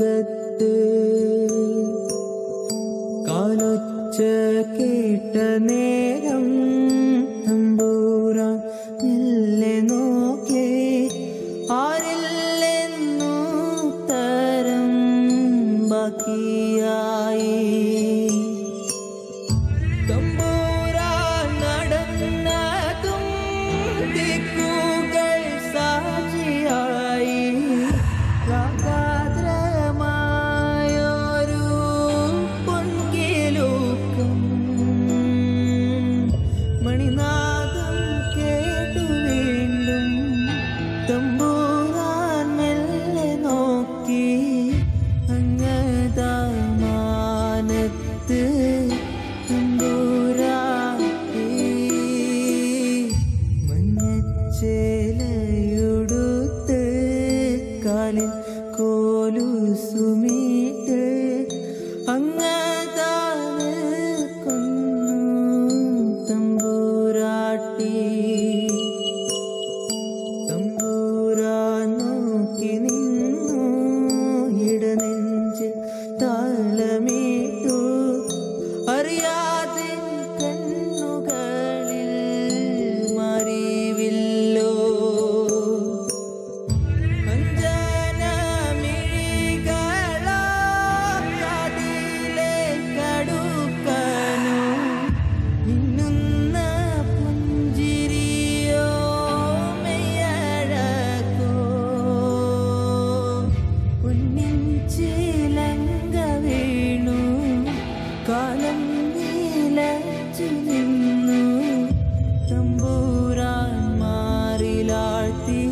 മുഖത്ത് കാലൊച്ച കേട്ട നേരം തമ്പൂര മെല്ലെ നടന്നതും ദിക്കുകൾ മഞ്ഞച്ചേലയുടുത്ത് കാലിൽ കോലുസുമീട്ട് ചിലങ്ക വീണു കാലം നീലച്ചു നിന്നു. തമ്പൂരാൻ മാറിലാഴ്ത്തി